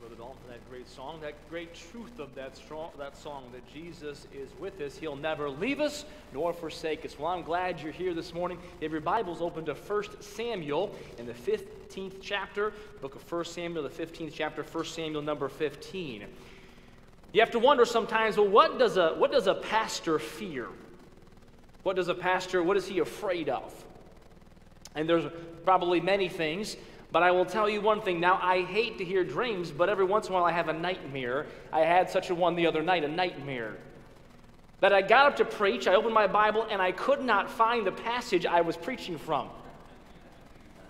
Brother Dalton, for that great song, that great truth of that, strong, that song that Jesus is with us. He'll never leave us nor forsake us. Well, I'm glad you're here this morning. If your Bible's open to 1 Samuel in the 15th chapter, book of 1 Samuel, the 15th chapter, 1 Samuel number 15. You have to wonder sometimes, well, what does a, what does a pastor fear? What does a pastor, what is he afraid of? And there's probably many things. But I will tell you one thing. Now, I hate to hear dreams, but every once in a while I have a nightmare. I had such a one the other night, a nightmare. That I got up to preach, I opened my Bible, and I could not find the passage I was preaching from.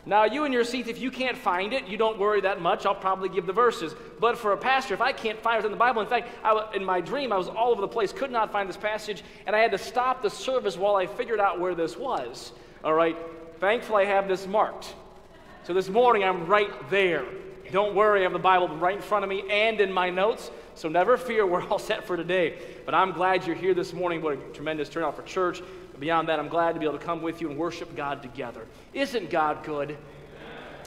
Now, you in your seats, if you can't find it, you don't worry that much. I'll probably give the verses. But for a pastor, if I can't find it in the Bible, in fact, I, in my dream, I was all over the place, could not find this passage, and I had to stop the service while I figured out where this was. All right? Thankfully, I have this marked. So this morning I'm right there. Don't worry, I have the Bible right in front of me and in my notes. So never fear, we're all set for today. But I'm glad you're here this morning. What a tremendous turnout for church. Beyond that, I'm glad to be able to come with you and worship God together. Isn't God good?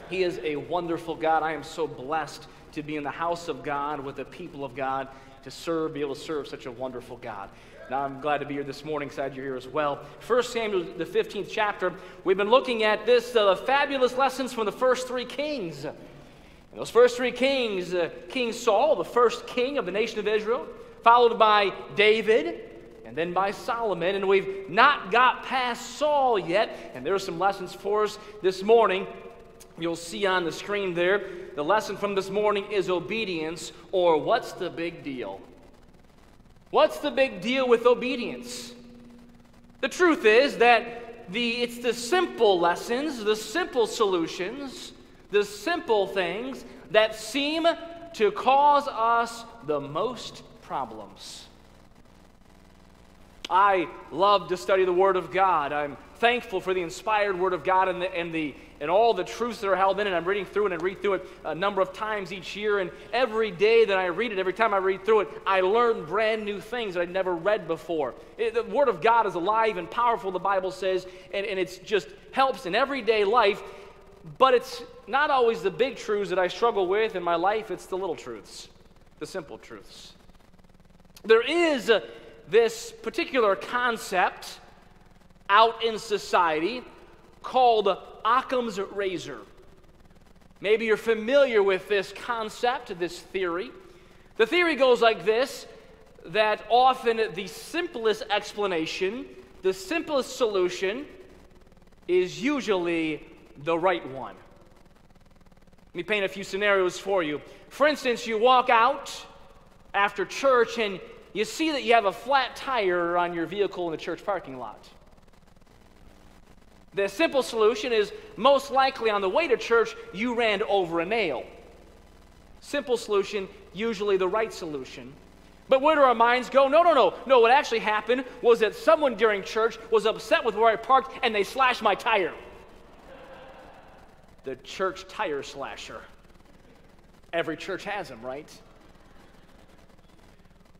He is a wonderful God. I am so blessed to be in the house of God with the people of God, to serve, be able to serve such a wonderful God. I'm glad to be here this morning. Glad you're here as well. 1 Samuel, the 15th chapter, we've been looking at this uh, fabulous lessons from the first three kings. And those first three kings uh, King Saul, the first king of the nation of Israel, followed by David, and then by Solomon. And we've not got past Saul yet. And there are some lessons for us this morning. You'll see on the screen there. The lesson from this morning is obedience, or what's the big deal? What's the big deal with obedience? The truth is that the, it's the simple lessons, the simple solutions, the simple things that seem to cause us the most problems. I love to study the Word of God. I'm thankful for the inspired Word of God and, the, and, the, and all the truths that are held in it. I'm reading through it and read through it a number of times each year. And every day that I read it, every time I read through it, I learn brand new things that I'd never read before. It, the Word of God is alive and powerful, the Bible says, and, and it just helps in everyday life. But it's not always the big truths that I struggle with in my life, it's the little truths, the simple truths. There is uh, this particular concept out in society called Occam's razor. Maybe you're familiar with this concept, this theory. The theory goes like this that often the simplest explanation, the simplest solution, is usually the right one. Let me paint a few scenarios for you. For instance, you walk out after church and you see that you have a flat tire on your vehicle in the church parking lot. The simple solution is most likely on the way to church, you ran over a nail. Simple solution, usually the right solution. But where do our minds go? No, no, no. No, what actually happened was that someone during church was upset with where I parked and they slashed my tire. The church tire slasher. Every church has them, right?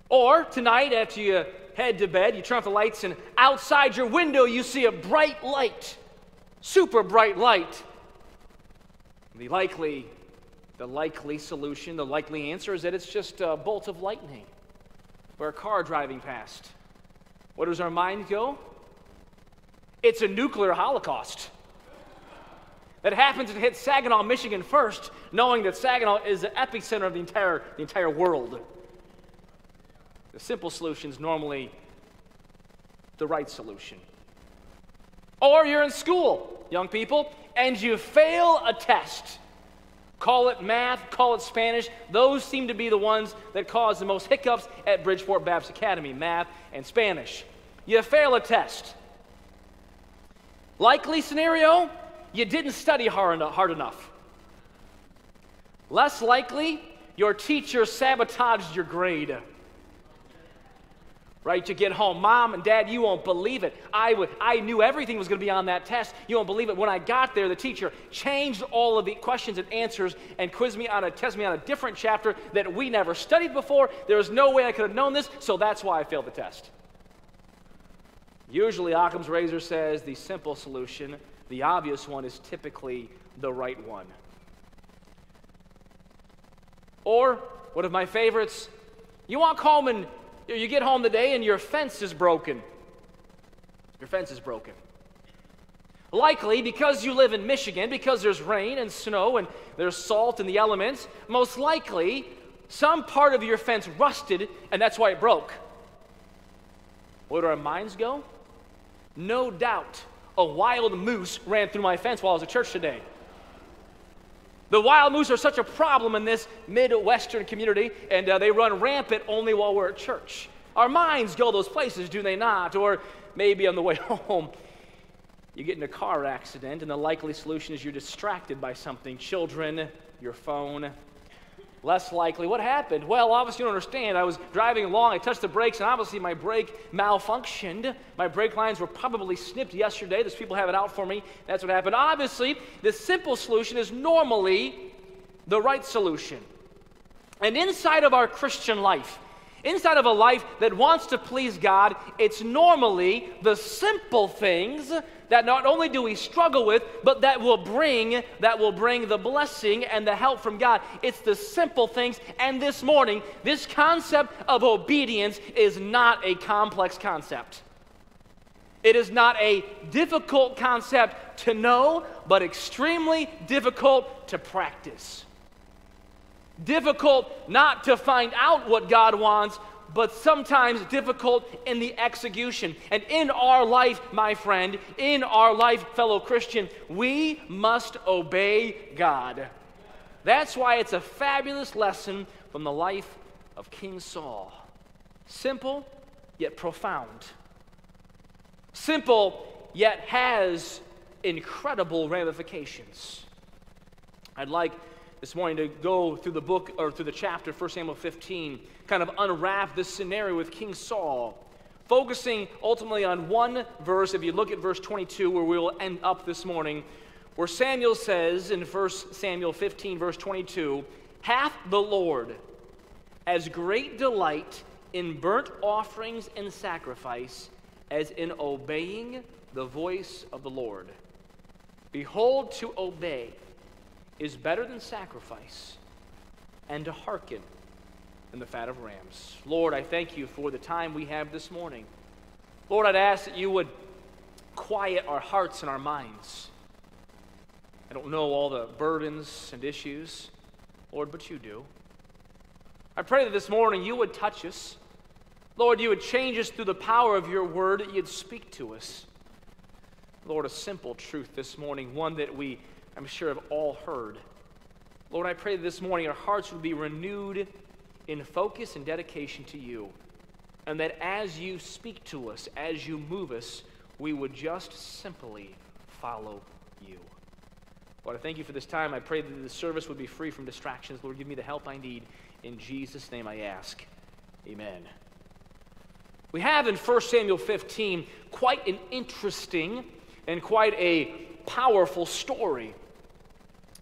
Or tonight, after you head to bed, you turn off the lights, and outside your window, you see a bright light super bright light. The likely, the likely solution, the likely answer is that it's just a bolt of lightning or a car driving past. Where does our mind go? It's a nuclear holocaust that happens to hit Saginaw, Michigan first, knowing that Saginaw is the epicenter of the entire, the entire world. The simple solution is normally the right solution. Or you're in school, young people, and you fail a test. Call it math, call it Spanish. Those seem to be the ones that cause the most hiccups at Bridgeport Baptist Academy math and Spanish. You fail a test. Likely scenario, you didn't study hard enough. Less likely, your teacher sabotaged your grade right? You get home, mom and dad, you won't believe it. I, would, I knew everything was going to be on that test. You won't believe it. When I got there, the teacher changed all of the questions and answers and quizzed me on a test me on a different chapter that we never studied before. There was no way I could have known this, so that's why I failed the test. Usually, Occam's razor says the simple solution, the obvious one, is typically the right one. Or, one of my favorites, you walk home and you get home today and your fence is broken. Your fence is broken. Likely because you live in Michigan, because there's rain and snow and there's salt in the elements, most likely some part of your fence rusted and that's why it broke. Where do our minds go? No doubt a wild moose ran through my fence while I was at church today. The wild moose are such a problem in this Midwestern community, and uh, they run rampant only while we're at church. Our minds go those places, do they not? Or maybe on the way home, you get in a car accident, and the likely solution is you're distracted by something children, your phone. Less likely, what happened? Well, obviously, you don't understand. I was driving along, I touched the brakes, and obviously, my brake malfunctioned. My brake lines were probably snipped yesterday. Those people have it out for me. That's what happened. Obviously, the simple solution is normally the right solution. And inside of our Christian life, Inside of a life that wants to please God, it's normally the simple things that not only do we struggle with, but that will bring that will bring the blessing and the help from God. It's the simple things. And this morning, this concept of obedience is not a complex concept. It is not a difficult concept to know, but extremely difficult to practice difficult not to find out what God wants, but sometimes difficult in the execution. And in our life, my friend, in our life, fellow Christian, we must obey God. That's why it's a fabulous lesson from the life of King Saul. Simple, yet profound. Simple, yet has incredible ramifications. I'd like this morning to go through the book or through the chapter, 1 Samuel 15, kind of unwrap this scenario with King Saul, focusing ultimately on one verse. If you look at verse 22, where we will end up this morning, where Samuel says in 1 Samuel 15, verse 22, Hath the Lord as great delight in burnt offerings and sacrifice as in obeying the voice of the Lord. Behold, to obey is better than sacrifice, and to hearken than the fat of rams. Lord, I thank you for the time we have this morning. Lord, I'd ask that you would quiet our hearts and our minds. I don't know all the burdens and issues, Lord, but you do. I pray that this morning you would touch us. Lord, you would change us through the power of your word, that you'd speak to us. Lord, a simple truth this morning, one that we I'm sure have all heard. Lord, I pray that this morning our hearts would be renewed in focus and dedication to you. And that as you speak to us, as you move us, we would just simply follow you. Lord, I thank you for this time. I pray that the service would be free from distractions. Lord, give me the help I need. In Jesus' name I ask. Amen. We have in 1 Samuel 15 quite an interesting and quite a powerful story.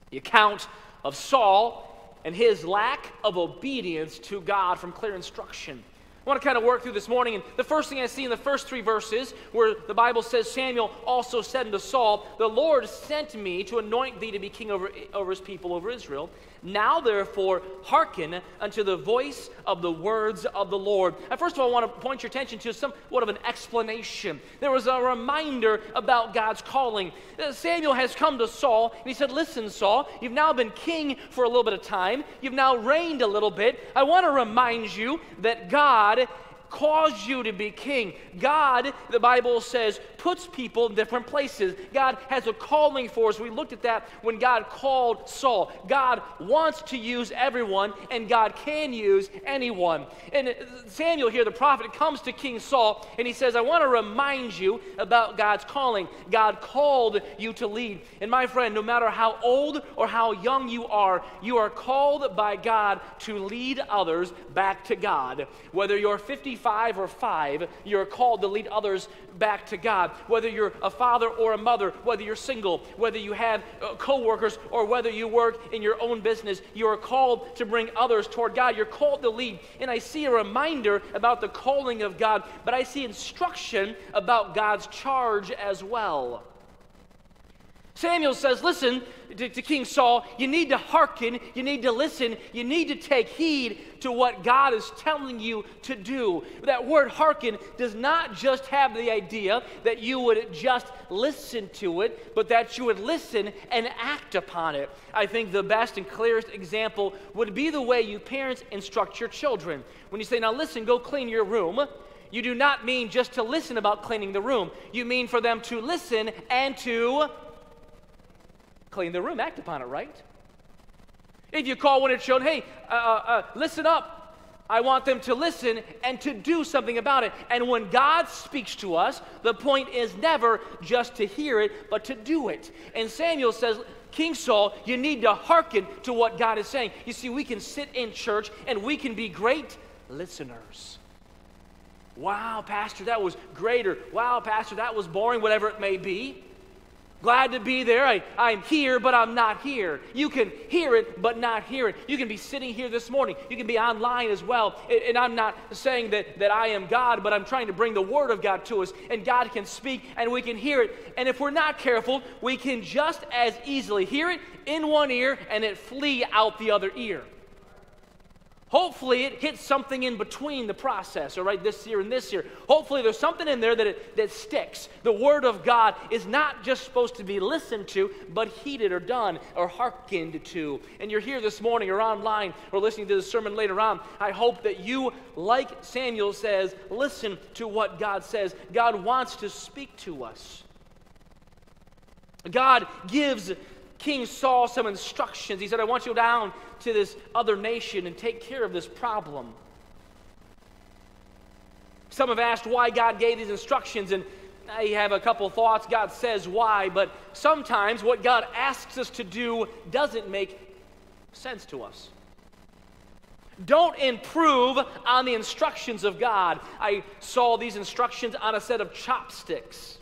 The account of Saul and his lack of obedience to God from clear instruction. I want to kind of work through this morning. And the first thing I see in the first three verses, where the Bible says, Samuel also said unto Saul, The Lord sent me to anoint thee to be king over, over his people, over Israel. Now, therefore, hearken unto the voice of the words of the Lord. And first of all, I want to point your attention to somewhat of an explanation. There was a reminder about God's calling. Uh, Samuel has come to Saul, and he said, Listen, Saul, you've now been king for a little bit of time, you've now reigned a little bit. I want to remind you that God it caused you to be king. God, the Bible says, puts people in different places. God has a calling for us. We looked at that when God called Saul. God wants to use everyone, and God can use anyone. And Samuel here, the prophet, comes to King Saul, and he says, I want to remind you about God's calling. God called you to lead. And my friend, no matter how old or how young you are, you are called by God to lead others back to God. Whether you're 50 Five or 5, you're called to lead others back to God. Whether you're a father or a mother, whether you're single, whether you have uh, co-workers or whether you work in your own business, you are called to bring others toward God. You're called to lead. And I see a reminder about the calling of God, but I see instruction about God's charge as well. Samuel says, Listen to, to, King Saul, you need to hearken, you need to listen, you need to take heed to what God is telling you to do. That word hearken does not just have the idea that you would just listen to it, but that you would listen and act upon it. I think the best and clearest example would be the way you parents instruct your children. When you say, Now listen, go clean your room. You do not mean just to listen about cleaning the room. You mean for them to listen and to clean the room, act upon it, right? If you call one of your children, hey, uh, uh, uh, listen up. I want them to listen and to do something about it. And when God speaks to us, the point is never just to hear it, but to do it. And Samuel says, King Saul, you need to hearken to what God is saying. You see, we can sit in church and we can be great listeners. Wow, Pastor, that was greater. Wow, Pastor, that was boring, whatever it may be. Glad to be there. I, I'm here, but I'm not here. You can hear it, but not hear it. You can be sitting here this morning. You can be online as well. And I'm not saying that, that I am God, but I'm trying to bring the Word of God to us. And God can speak, and we can hear it. And if we're not careful, we can just as easily hear it in one ear and it flee out the other ear. Hopefully, it hits something in between the process, all right, this year and this year. Hopefully, there's something in there that, it, that sticks. The Word of God is not just supposed to be listened to, but heeded or done or hearkened to. And you're here this morning or online or listening to the sermon later on. I hope that you, like Samuel says, listen to what God says. God wants to speak to us. God gives King Saul some instructions. He said, I want you down to this other nation and take care of this problem. Some have asked why God gave these instructions, and I have a couple thoughts. God says why, but sometimes what God asks us to do doesn't make sense to us. Don't improve on the instructions of God. I saw these instructions on a set of chopsticks.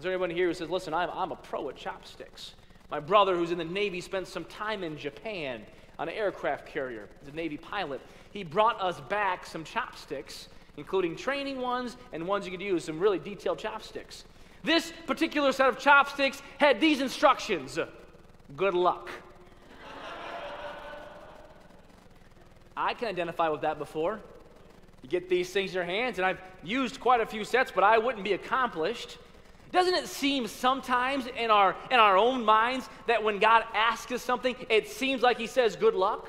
Is there anyone here who says, listen, I'm, I'm a pro at chopsticks? My brother, who's in the Navy, spent some time in Japan on an aircraft carrier. A Navy pilot. He brought us back some chopsticks, including training ones and ones you could use, some really detailed chopsticks. This particular set of chopsticks had these instructions Good luck. I can identify with that before. You get these things in your hands, and I've used quite a few sets, but I wouldn't be accomplished doesn't it seem sometimes in our, in our own minds that when God asks us something, it seems like He says, Good luck?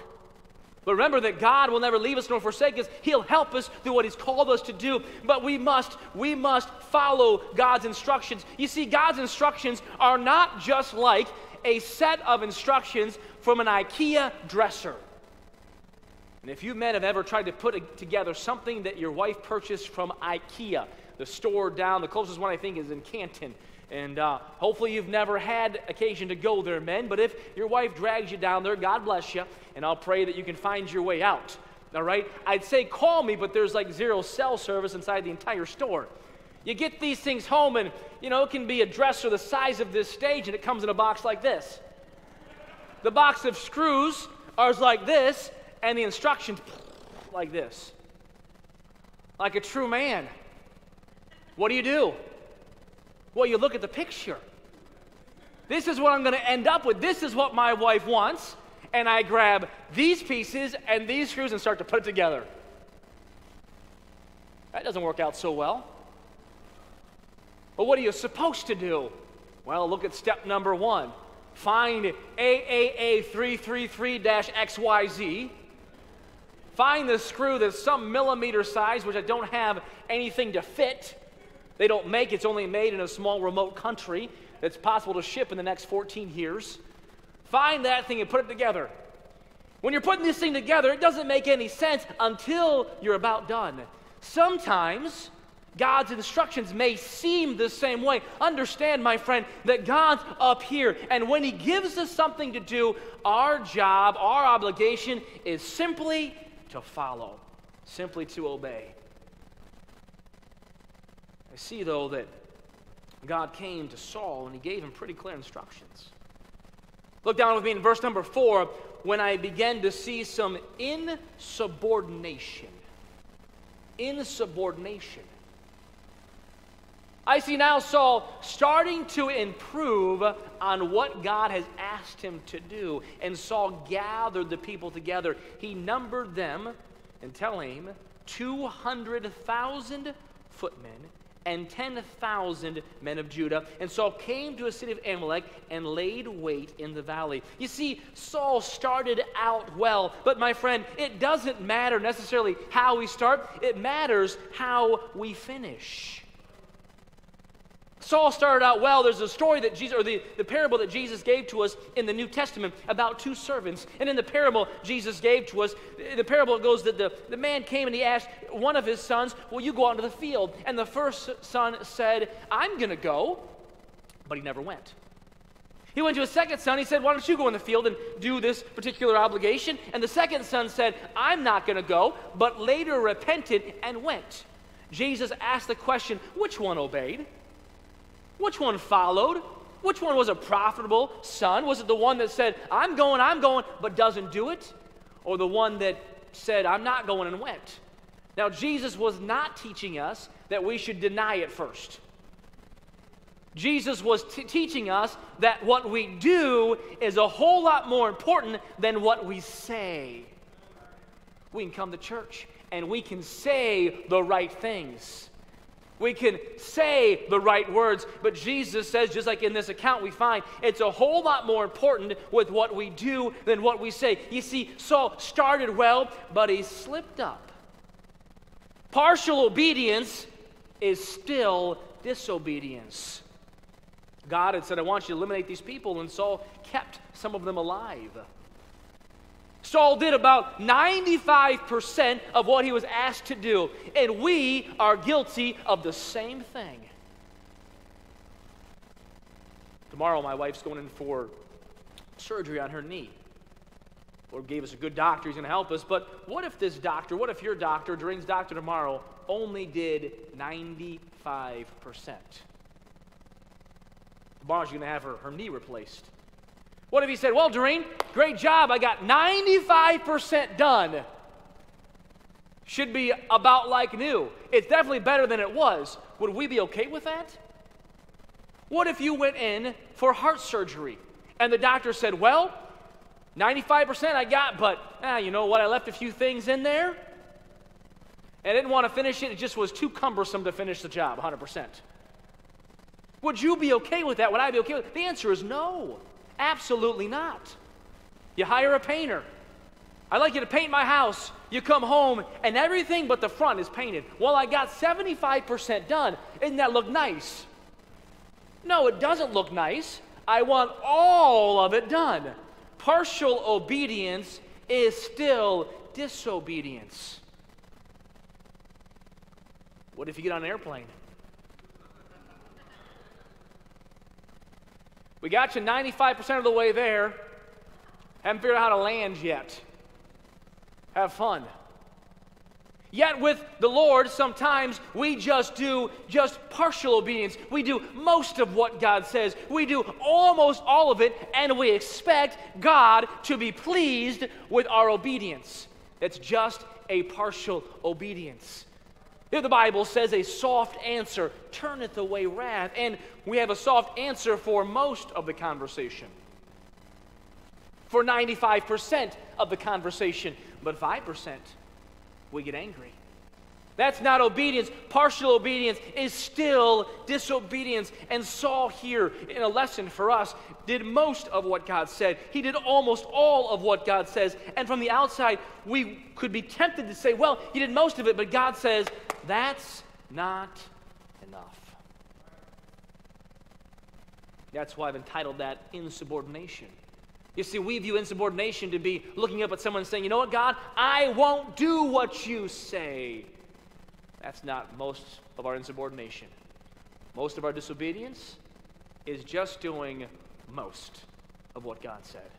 But remember that God will never leave us nor forsake us. He'll help us through what He's called us to do. But we must, we must follow God's instructions. You see, God's instructions are not just like a set of instructions from an IKEA dresser. And if you men have ever tried to put together something that your wife purchased from IKEA, the store down. The closest one I think is in Canton. And uh, hopefully you've never had occasion to go there, men. But if your wife drags you down there, God bless you. And I'll pray that you can find your way out. All right? I'd say call me, but there's like zero cell service inside the entire store. You get these things home, and you know, it can be a dresser the size of this stage, and it comes in a box like this. The box of screws are like this, and the instructions like this. Like a true man. What do you do? Well, you look at the picture. This is what I'm going to end up with. This is what my wife wants. And I grab these pieces and these screws and start to put it together. That doesn't work out so well. But what are you supposed to do? Well, look at step number one. Find AAA333-XYZ. Find the screw that's some millimeter size, which I don't have anything to fit. They don't make it's only made in a small remote country that's possible to ship in the next 14 years. Find that thing and put it together. When you're putting this thing together, it doesn't make any sense until you're about done. Sometimes God's instructions may seem the same way. Understand, my friend, that God's up here, and when He gives us something to do, our job, our obligation is simply to follow, simply to obey. I see, though, that God came to Saul and he gave him pretty clear instructions. Look down with me in verse number four when I began to see some insubordination. Insubordination. I see now Saul starting to improve on what God has asked him to do. And Saul gathered the people together. He numbered them and tell him 200,000 footmen and 10,000 men of Judah. And Saul came to a city of Amalek and laid wait in the valley. You see, Saul started out well, but my friend, it doesn't matter necessarily how we start, it matters how we finish. Saul started out well. There's a story that Jesus, or the, the parable that Jesus gave to us in the New Testament about two servants. And in the parable Jesus gave to us, the parable goes that the, the man came and he asked one of his sons, Will you go out into the field? And the first son said, I'm going to go. But he never went. He went to his second son. He said, Why don't you go in the field and do this particular obligation? And the second son said, I'm not going to go, but later repented and went. Jesus asked the question, Which one obeyed? Which one followed? Which one was a profitable son? Was it the one that said, I'm going, I'm going, but doesn't do it? Or the one that said, I'm not going and went? Now, Jesus was not teaching us that we should deny it first. Jesus was t- teaching us that what we do is a whole lot more important than what we say. We can come to church and we can say the right things. We can say the right words, but Jesus says, just like in this account we find, it's a whole lot more important with what we do than what we say. You see, Saul started well, but he slipped up. Partial obedience is still disobedience. God had said, I want you to eliminate these people, and Saul kept some of them alive. Saul did about 95% of what he was asked to do, and we are guilty of the same thing. Tomorrow, my wife's going in for surgery on her knee. Lord gave us a good doctor, he's going to help us. But what if this doctor, what if your doctor, Doreen's doctor tomorrow, only did 95%? Tomorrow she's going to have her, her knee replaced. What if he said, Well, Doreen, great job. I got 95% done. Should be about like new. It's definitely better than it was. Would we be okay with that? What if you went in for heart surgery and the doctor said, Well, 95% I got, but ah, you know what? I left a few things in there. And I didn't want to finish it. It just was too cumbersome to finish the job 100%. Would you be okay with that? Would I be okay with it? The answer is no. Absolutely not. You hire a painter. I'd like you to paint my house. You come home and everything but the front is painted. Well, I got 75% done. Doesn't that look nice? No, it doesn't look nice. I want all of it done. Partial obedience is still disobedience. What if you get on an airplane? We got you 95% of the way there. Haven't figured out how to land yet. Have fun. Yet with the Lord, sometimes we just do just partial obedience. We do most of what God says. We do almost all of it, and we expect God to be pleased with our obedience. It's just a partial obedience. The Bible says a soft answer turneth away wrath, and we have a soft answer for most of the conversation. For 95% of the conversation, but 5% we get angry. That's not obedience. Partial obedience is still disobedience. And Saul, here in a lesson for us, did most of what God said. He did almost all of what God says. And from the outside, we could be tempted to say, well, he did most of it, but God says, that's not enough. That's why I've entitled that Insubordination. You see, we view insubordination to be looking up at someone saying, You know what, God, I won't do what you say. That's not most of our insubordination. Most of our disobedience is just doing most of what God said.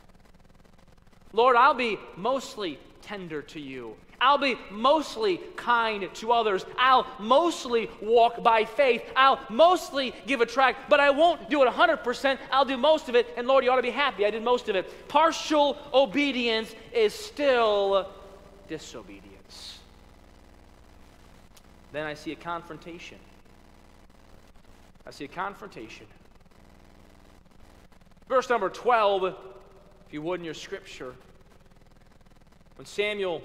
Lord, I'll be mostly tender to you. I'll be mostly kind to others. I'll mostly walk by faith. I'll mostly give a tract, but I won't do it 100%. I'll do most of it, and Lord, you ought to be happy I did most of it. Partial obedience is still disobedience. Then I see a confrontation. I see a confrontation. Verse number 12, if you would in your scripture. When Samuel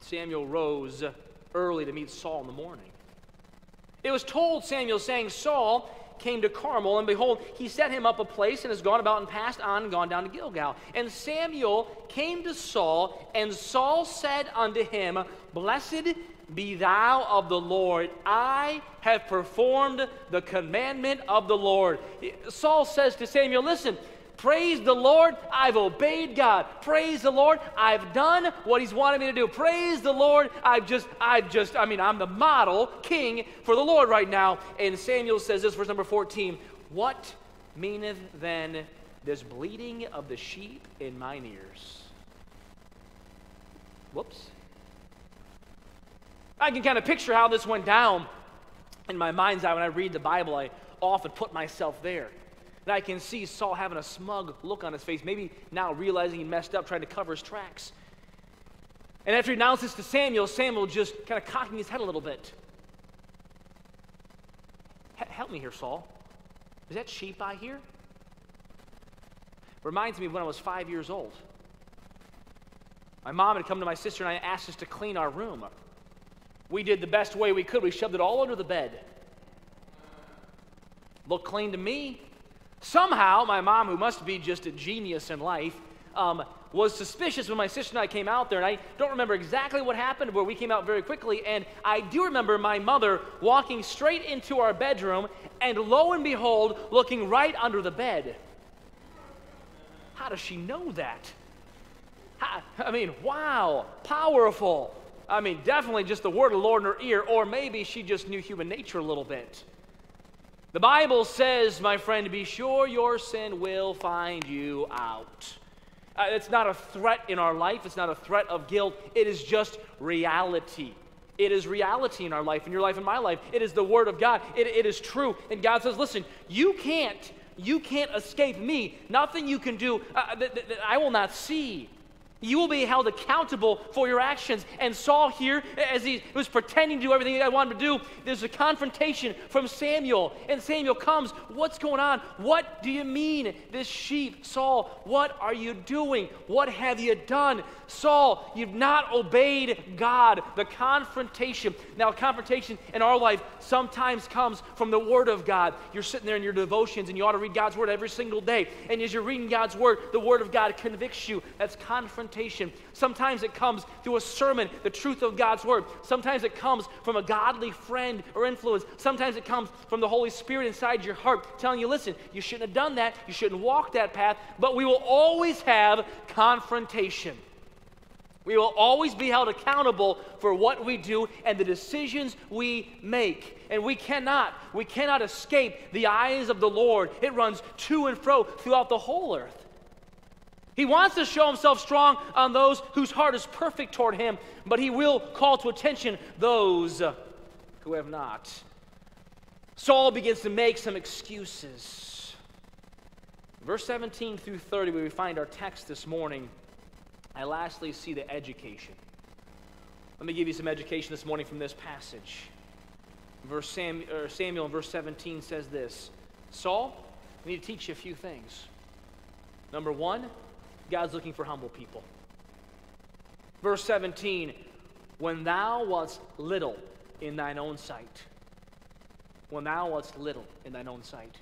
Samuel rose early to meet Saul in the morning. It was told Samuel, saying, Saul came to Carmel, and behold, he set him up a place and has gone about and passed on and gone down to Gilgal. And Samuel came to Saul, and Saul said unto him, Blessed be thou of the Lord. I have performed the commandment of the Lord. Saul says to Samuel, Listen, Praise the Lord, I've obeyed God. Praise the Lord, I've done what He's wanted me to do. Praise the Lord, I've just, I've just, I mean, I'm the model king for the Lord right now. And Samuel says this, verse number 14 What meaneth then this bleating of the sheep in mine ears? Whoops. I can kind of picture how this went down in my mind's eye when I read the Bible. I often put myself there. And I can see Saul having a smug look on his face, maybe now realizing he messed up, trying to cover his tracks. And after he announces to Samuel, Samuel just kind of cocking his head a little bit. Help me here, Saul. Is that sheep I hear? Reminds me of when I was five years old. My mom had come to my sister and I asked us to clean our room. We did the best way we could. We shoved it all under the bed. Looked clean to me. Somehow, my mom, who must be just a genius in life, um, was suspicious when my sister and I came out there. And I don't remember exactly what happened, but we came out very quickly. And I do remember my mother walking straight into our bedroom and lo and behold, looking right under the bed. How does she know that? I mean, wow, powerful. I mean, definitely just the word of the Lord in her ear, or maybe she just knew human nature a little bit. The Bible says, my friend, be sure your sin will find you out. Uh, it's not a threat in our life, it's not a threat of guilt, it is just reality. It is reality in our life, in your life, in my life. It is the Word of God. It, it is true. And God says, listen, you can't, you can't escape me. Nothing you can do uh, that, that, that I will not see. You will be held accountable for your actions. And Saul here, as he was pretending to do everything I wanted to do, there's a confrontation from Samuel. And Samuel comes, What's going on? What do you mean, this sheep? Saul, what are you doing? What have you done? Saul, you've not obeyed God. The confrontation. Now, confrontation in our life sometimes comes from the Word of God. You're sitting there in your devotions and you ought to read God's Word every single day. And as you're reading God's Word, the Word of God convicts you. That's confrontation. Sometimes it comes through a sermon, the truth of God's Word. Sometimes it comes from a godly friend or influence. Sometimes it comes from the Holy Spirit inside your heart telling you, listen, you shouldn't have done that. You shouldn't walk that path. But we will always have confrontation. We will always be held accountable for what we do and the decisions we make. And we cannot, we cannot escape the eyes of the Lord. It runs to and fro throughout the whole earth. He wants to show himself strong on those whose heart is perfect toward him, but he will call to attention those who have not. Saul begins to make some excuses. Verse 17 through 30, where we find our text this morning. I lastly see the education. Let me give you some education this morning from this passage. Verse Sam, Samuel in verse 17 says this Saul, I need to teach you a few things. Number one, God's looking for humble people. Verse 17, when thou wast little in thine own sight, when thou wast little in thine own sight.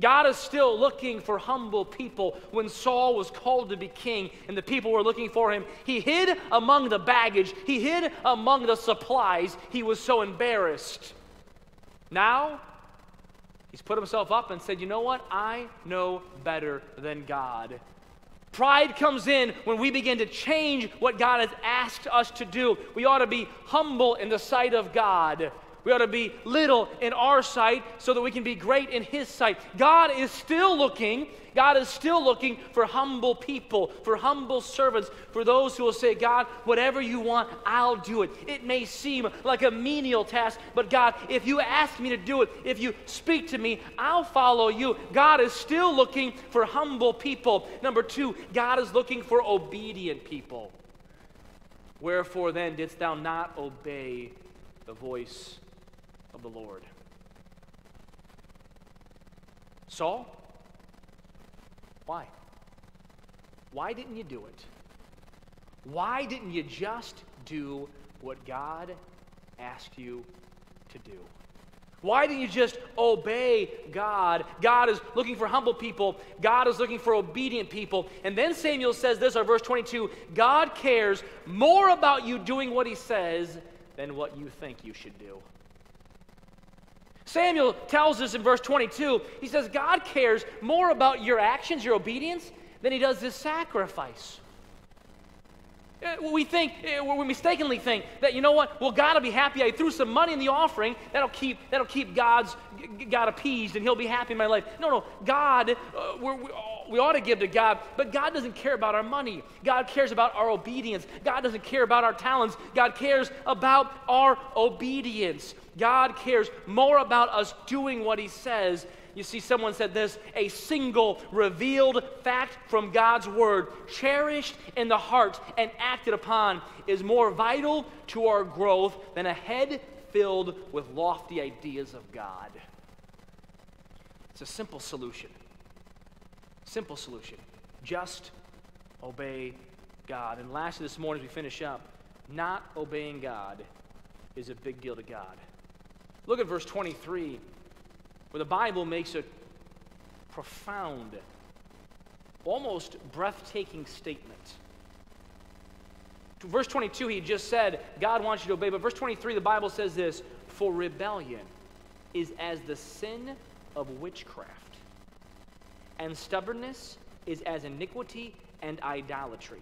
God is still looking for humble people. When Saul was called to be king and the people were looking for him, he hid among the baggage, he hid among the supplies. He was so embarrassed. Now, he's put himself up and said, You know what? I know better than God. Pride comes in when we begin to change what God has asked us to do. We ought to be humble in the sight of God. We ought to be little in our sight so that we can be great in His sight. God is still looking. God is still looking for humble people, for humble servants, for those who will say, God, whatever you want, I'll do it. It may seem like a menial task, but God, if you ask me to do it, if you speak to me, I'll follow you. God is still looking for humble people. Number two, God is looking for obedient people. Wherefore then didst thou not obey the voice of the Lord. Saul, why? Why didn't you do it? Why didn't you just do what God asked you to do? Why didn't you just obey God? God is looking for humble people. God is looking for obedient people. And then Samuel says this, our verse 22 God cares more about you doing what he says than what you think you should do. Samuel tells us in verse 22, he says, God cares more about your actions, your obedience, than he does this sacrifice. Uh, we think, uh, we mistakenly think that, you know what, well, God will be happy. I threw some money in the offering. That'll keep, that'll keep God's, God appeased and he'll be happy in my life. No, no, God, uh, we we ought to give to God, but God doesn't care about our money. God cares about our obedience. God doesn't care about our talents. God cares about our obedience. God cares more about us doing what he says you see, someone said this a single revealed fact from God's word, cherished in the heart and acted upon, is more vital to our growth than a head filled with lofty ideas of God. It's a simple solution. Simple solution. Just obey God. And lastly, this morning as we finish up, not obeying God is a big deal to God. Look at verse 23 where the Bible makes a profound, almost breathtaking statement. Verse 22, he just said, God wants you to obey. But verse 23, the Bible says this For rebellion is as the sin of witchcraft, and stubbornness is as iniquity and idolatry.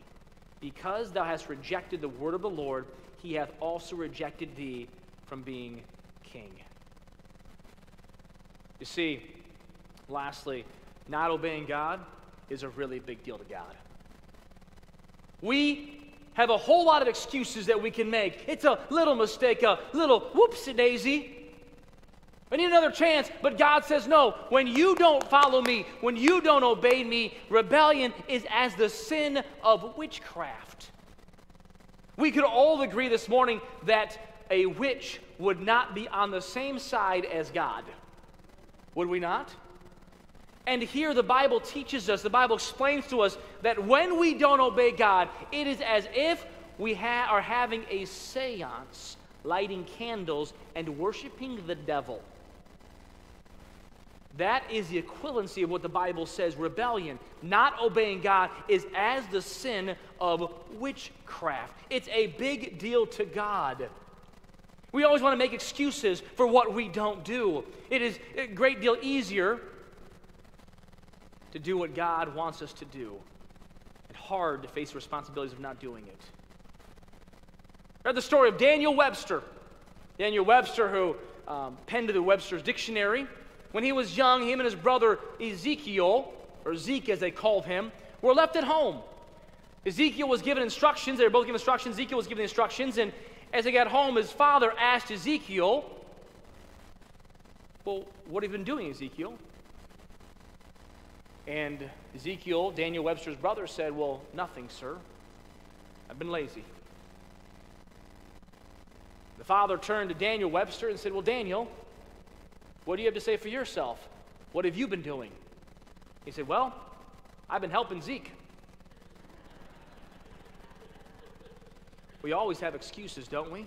Because thou hast rejected the word of the Lord, he hath also rejected thee from being king. You see, lastly, not obeying God is a really big deal to God. We have a whole lot of excuses that we can make. It's a little mistake, a little whoopsie daisy. I need another chance, but God says, no, when you don't follow me, when you don't obey me, rebellion is as the sin of witchcraft. We could all agree this morning that a witch would not be on the same side as God. Would we not? And here the Bible teaches us, the Bible explains to us that when we don't obey God, it is as if we ha- are having a seance, lighting candles and worshiping the devil. That is the equivalency of what the Bible says rebellion, not obeying God, is as the sin of witchcraft. It's a big deal to God. We always want to make excuses for what we don't do. It is a great deal easier to do what God wants us to do and hard to face the responsibilities of not doing it. Read the story of Daniel Webster. Daniel Webster, who um, penned the Webster's Dictionary. When he was young, him and his brother Ezekiel, or Zeke as they called him, were left at home. Ezekiel was given instructions. They were both given instructions. Ezekiel was given instructions, and as they got home, his father asked Ezekiel, Well, what have you been doing, Ezekiel? And Ezekiel, Daniel Webster's brother, said, Well, nothing, sir. I've been lazy. The father turned to Daniel Webster and said, Well, Daniel, what do you have to say for yourself? What have you been doing? He said, Well, I've been helping Zeke. We always have excuses, don't we?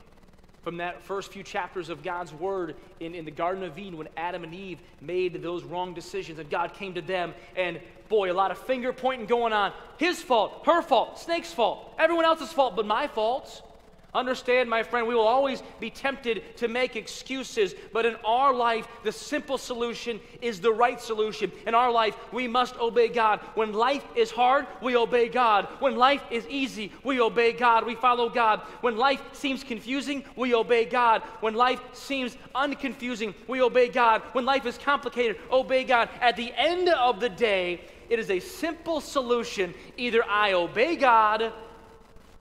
From that first few chapters of God's Word in, in the Garden of Eden when Adam and Eve made those wrong decisions and God came to them, and boy, a lot of finger pointing going on. His fault, her fault, snake's fault, everyone else's fault, but my fault. Understand, my friend, we will always be tempted to make excuses, but in our life, the simple solution is the right solution. In our life, we must obey God. When life is hard, we obey God. When life is easy, we obey God. We follow God. When life seems confusing, we obey God. When life seems unconfusing, we obey God. When life is complicated, obey God. At the end of the day, it is a simple solution. Either I obey God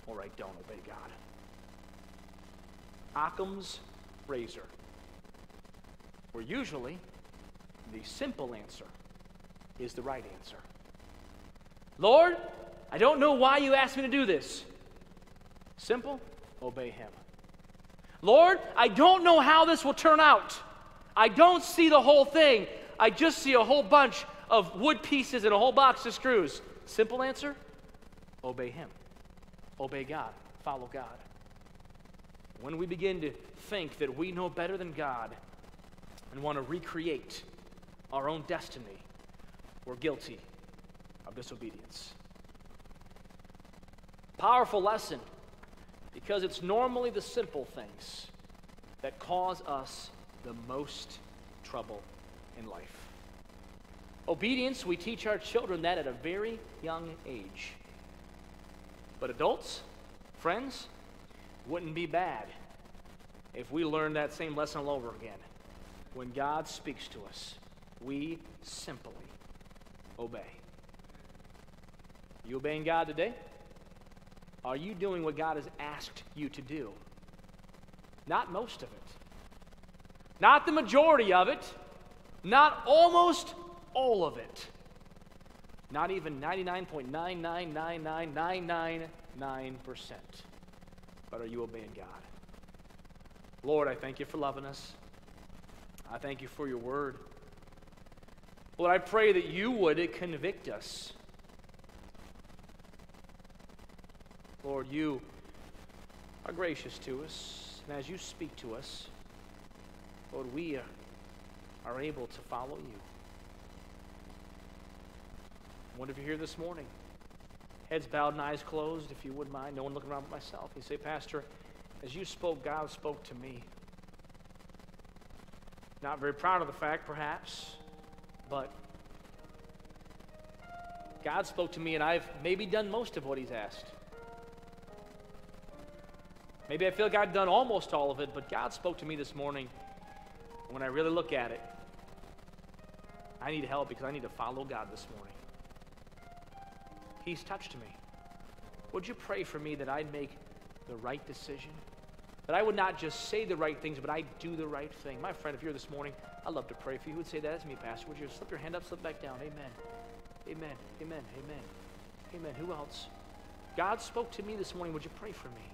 or I don't Occam's razor, where usually the simple answer is the right answer. Lord, I don't know why you asked me to do this. Simple, obey Him. Lord, I don't know how this will turn out. I don't see the whole thing. I just see a whole bunch of wood pieces and a whole box of screws. Simple answer obey Him, obey God, follow God. When we begin to think that we know better than God and want to recreate our own destiny, we're guilty of disobedience. Powerful lesson because it's normally the simple things that cause us the most trouble in life. Obedience, we teach our children that at a very young age. But adults, friends, wouldn't be bad if we learned that same lesson all over again. When God speaks to us, we simply obey. You obeying God today? Are you doing what God has asked you to do? Not most of it. Not the majority of it. Not almost all of it. Not even 99.9999999%. But are you obeying God? Lord, I thank you for loving us. I thank you for your word. Lord, I pray that you would convict us. Lord, you are gracious to us, and as you speak to us, Lord, we are able to follow you. I wonder if you're here this morning. Heads bowed and eyes closed, if you wouldn't mind. No one looking around but myself. You say, Pastor, as you spoke, God spoke to me. Not very proud of the fact, perhaps, but God spoke to me, and I've maybe done most of what He's asked. Maybe I feel like I've done almost all of it, but God spoke to me this morning. When I really look at it, I need help because I need to follow God this morning. He's touched me. Would you pray for me that I'd make the right decision? That I would not just say the right things, but I'd do the right thing. My friend, if you're this morning, I'd love to pray for you. Who would say that? That's me, Pastor. Would you slip your hand up, slip back down? Amen. Amen. Amen. Amen. Amen. Who else? God spoke to me this morning. Would you pray for me?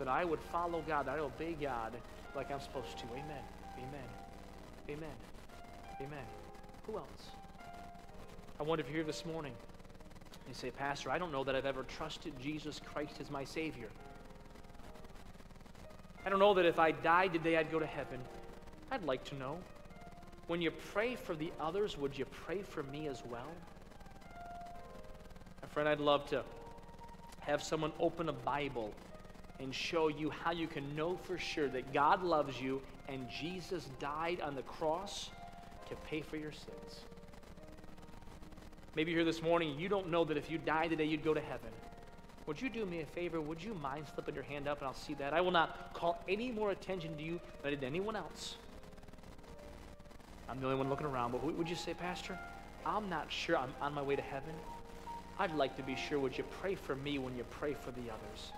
That I would follow God, that I obey God like I'm supposed to. Amen. Amen. Amen. Amen. Who else? I wonder if you're here this morning. You say, Pastor, I don't know that I've ever trusted Jesus Christ as my Savior. I don't know that if I died today, I'd go to heaven. I'd like to know. When you pray for the others, would you pray for me as well? My friend, I'd love to have someone open a Bible and show you how you can know for sure that God loves you and Jesus died on the cross to pay for your sins. Maybe you're here this morning, you don't know that if you die today, you'd go to heaven. Would you do me a favor? Would you mind slipping your hand up and I'll see that? I will not call any more attention to you than I did to anyone else. I'm the only one looking around, but would you say, Pastor, I'm not sure I'm on my way to heaven. I'd like to be sure. Would you pray for me when you pray for the others?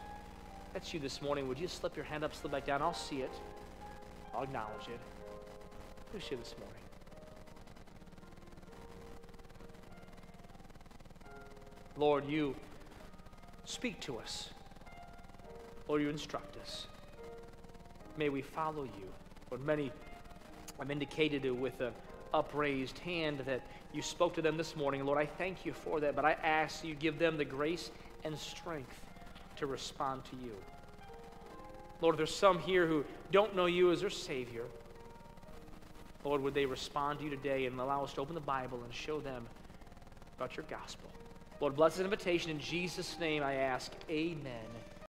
That's you this morning. Would you slip your hand up, slip back down? I'll see it. I'll acknowledge it. Who's here this morning? Lord, you Speak to us. Lord, you instruct us. May we follow you. Lord, many have indicated it with an upraised hand that you spoke to them this morning. Lord, I thank you for that, but I ask you give them the grace and strength to respond to you. Lord, there's some here who don't know you as their Savior. Lord, would they respond to you today and allow us to open the Bible and show them about your gospel? Lord, bless this invitation. In Jesus' name I ask, amen.